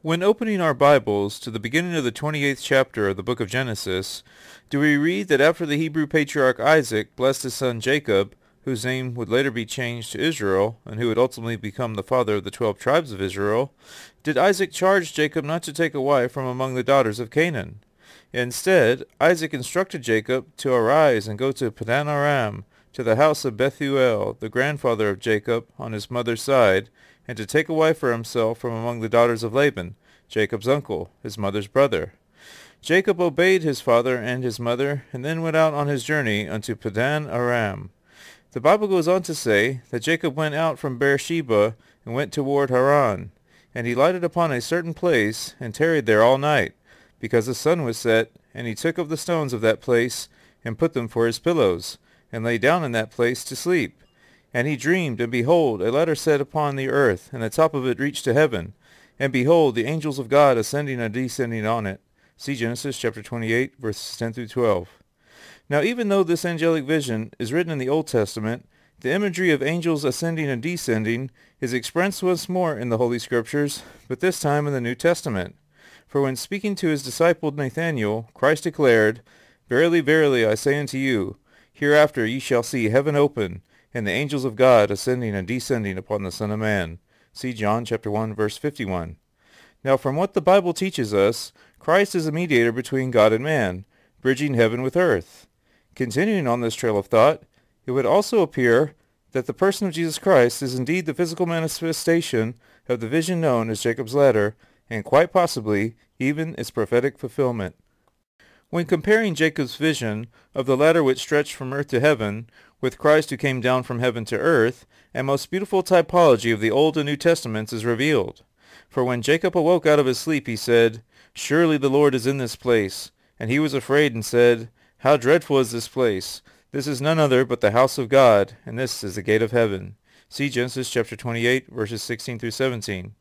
When opening our Bibles to the beginning of the 28th chapter of the book of Genesis, do we read that after the Hebrew patriarch Isaac blessed his son Jacob, whose name would later be changed to Israel, and who would ultimately become the father of the twelve tribes of Israel, did Isaac charge Jacob not to take a wife from among the daughters of Canaan. Instead, Isaac instructed Jacob to arise and go to Padan Aram, to the house of Bethuel, the grandfather of Jacob, on his mother's side, and to take a wife for himself from among the daughters of Laban, Jacob's uncle, his mother's brother. Jacob obeyed his father and his mother, and then went out on his journey unto Padan Aram. The Bible goes on to say that Jacob went out from Beersheba and went toward Haran, and he lighted upon a certain place, and tarried there all night, because the sun was set, and he took of the stones of that place, and put them for his pillows, and lay down in that place to sleep. And he dreamed, and behold, a ladder set upon the earth, and the top of it reached to heaven. And behold, the angels of God ascending and descending on it. See Genesis chapter 28, verses 10 through 12. Now even though this angelic vision is written in the Old Testament, the imagery of angels ascending and descending is expressed once more in the Holy Scriptures, but this time in the New Testament. For when speaking to his disciple Nathanael, Christ declared, Verily, verily, I say unto you, hereafter ye shall see heaven open, and the angels of God ascending and descending upon the Son of Man. See John chapter 1 verse 51. Now from what the Bible teaches us, Christ is a mediator between God and man, bridging heaven with earth. Continuing on this trail of thought, it would also appear that the person of Jesus Christ is indeed the physical manifestation of the vision known as Jacob's ladder, and quite possibly even its prophetic fulfillment. When comparing Jacob's vision of the ladder which stretched from earth to heaven with Christ who came down from heaven to earth, a most beautiful typology of the Old and New Testaments is revealed. For when Jacob awoke out of his sleep, he said, Surely the Lord is in this place. And he was afraid and said, How dreadful is this place! This is none other but the house of God, and this is the gate of heaven. See Genesis chapter 28, verses 16 through 17.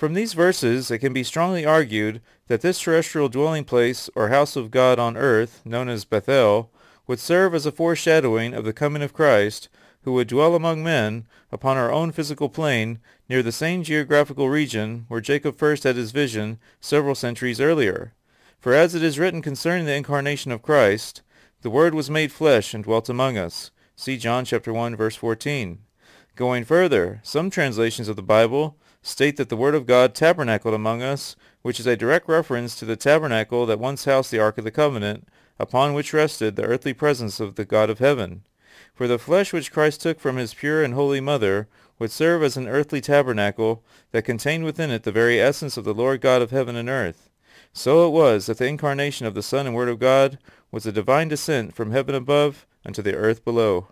From these verses it can be strongly argued that this terrestrial dwelling place or house of God on earth, known as Bethel, would serve as a foreshadowing of the coming of Christ, who would dwell among men upon our own physical plane near the same geographical region where Jacob first had his vision several centuries earlier. For as it is written concerning the incarnation of Christ, the Word was made flesh and dwelt among us. See John chapter 1 verse 14. Going further, some translations of the Bible state that the Word of God tabernacled among us, which is a direct reference to the tabernacle that once housed the Ark of the Covenant, upon which rested the earthly presence of the God of heaven. For the flesh which Christ took from his pure and holy mother would serve as an earthly tabernacle that contained within it the very essence of the Lord God of heaven and earth. So it was that the incarnation of the Son and Word of God was a divine descent from heaven above unto the earth below.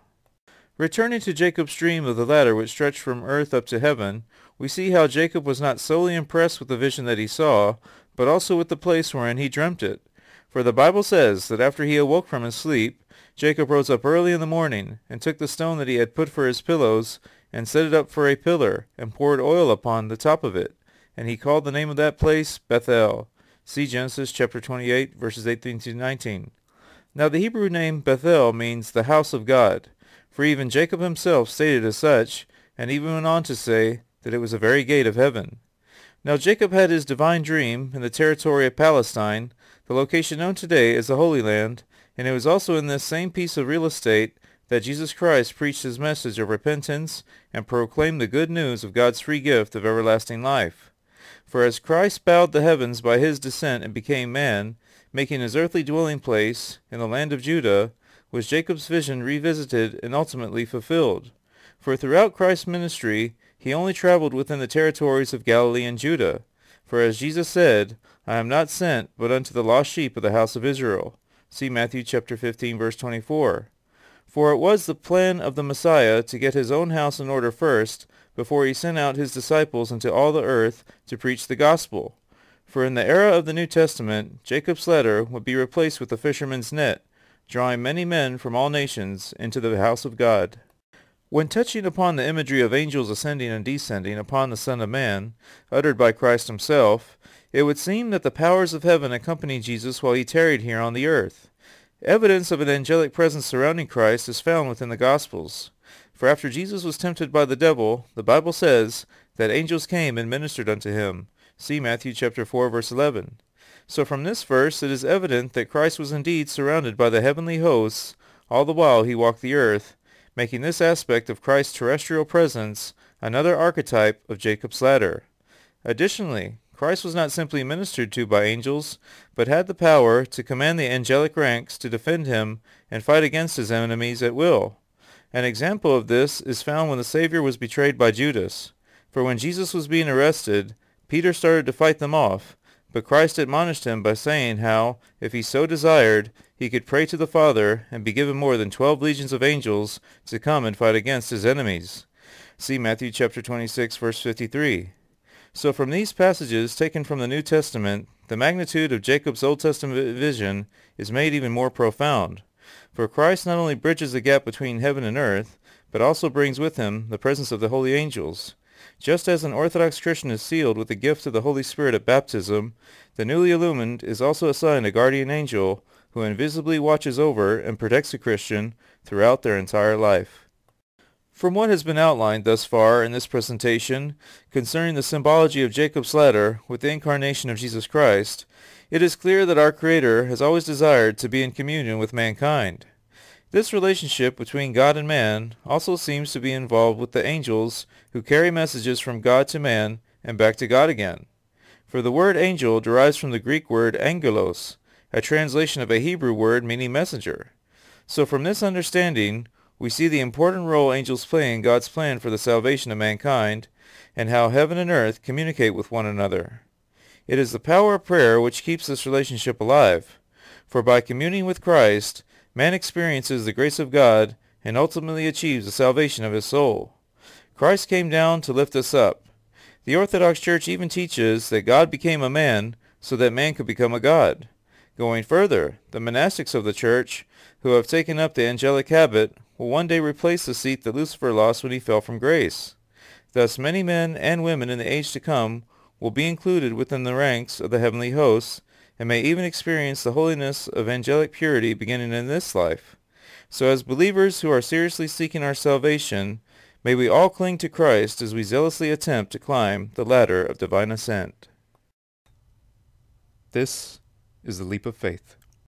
Returning to Jacob's dream of the ladder which stretched from earth up to heaven, we see how Jacob was not solely impressed with the vision that he saw, but also with the place wherein he dreamt it. For the Bible says that after he awoke from his sleep, Jacob rose up early in the morning, and took the stone that he had put for his pillows, and set it up for a pillar, and poured oil upon the top of it. And he called the name of that place Bethel. See Genesis chapter 28, verses 18 to 19. Now the Hebrew name Bethel means the house of God, for even Jacob himself stated as such, and even went on to say that it was the very gate of heaven. Now Jacob had his divine dream in the territory of Palestine, the location known today as the Holy Land, and it was also in this same piece of real estate that Jesus Christ preached his message of repentance and proclaimed the good news of God's free gift of everlasting life. For as Christ bowed the heavens by his descent and became man, making his earthly dwelling place in the land of Judah, was Jacob's vision revisited and ultimately fulfilled. For throughout Christ's ministry he only traveled within the territories of Galilee and Judah. For as Jesus said, I am not sent but unto the lost sheep of the house of Israel. See Matthew chapter 15 verse 24. For it was the plan of the Messiah to get his own house in order first, before he sent out his disciples into all the earth to preach the gospel. For in the era of the New Testament, Jacob's ladder would be replaced with the fisherman's net, drawing many men from all nations into the house of God. When touching upon the imagery of angels ascending and descending upon the Son of Man, uttered by Christ himself, it would seem that the powers of heaven accompanied Jesus while he tarried here on the earth. Evidence of an angelic presence surrounding Christ is found within the Gospels. For after Jesus was tempted by the devil, the Bible says that angels came and ministered unto him. See Matthew chapter 4 verse 11. So from this verse it is evident that Christ was indeed surrounded by the heavenly hosts all the while he walked the earth, making this aspect of Christ's terrestrial presence another archetype of Jacob's ladder. Additionally, Christ was not simply ministered to by angels, but had the power to command the angelic ranks to defend him and fight against his enemies at will. An example of this is found when the Savior was betrayed by Judas. For when Jesus was being arrested, Peter started to fight them off, but Christ admonished him by saying how, if he so desired, he could pray to the Father and be given more than twelve legions of angels to come and fight against his enemies. See Matthew chapter 26, verse 53. So from these passages taken from the New Testament, the magnitude of Jacob's Old Testament vision is made even more profound. For Christ not only bridges the gap between heaven and earth, but also brings with him the presence of the holy angels. Just as an Orthodox Christian is sealed with the gift of the Holy Spirit at baptism, the newly illumined is also assigned a guardian angel who invisibly watches over and protects the Christian throughout their entire life. From what has been outlined thus far in this presentation concerning the symbology of Jacob's ladder with the incarnation of Jesus Christ, it is clear that our Creator has always desired to be in communion with mankind. This relationship between God and man also seems to be involved with the angels who carry messages from God to man and back to God again. For the word angel derives from the Greek word angelos, a translation of a Hebrew word meaning messenger. So from this understanding, we see the important role angels play in God's plan for the salvation of mankind and how heaven and earth communicate with one another. It is the power of prayer which keeps this relationship alive, for by communing with Christ, man experiences the grace of God and ultimately achieves the salvation of his soul. Christ came down to lift us up. The Orthodox Church even teaches that God became a man so that man could become a God. Going further, the monastics of the Church, who have taken up the angelic habit, will one day replace the seat that Lucifer lost when he fell from grace. Thus many men and women in the age to come will be included within the ranks of the heavenly hosts, and may even experience the holiness of angelic purity beginning in this life. So as believers who are seriously seeking our salvation, may we all cling to Christ as we zealously attempt to climb the ladder of divine ascent. This is the leap of faith.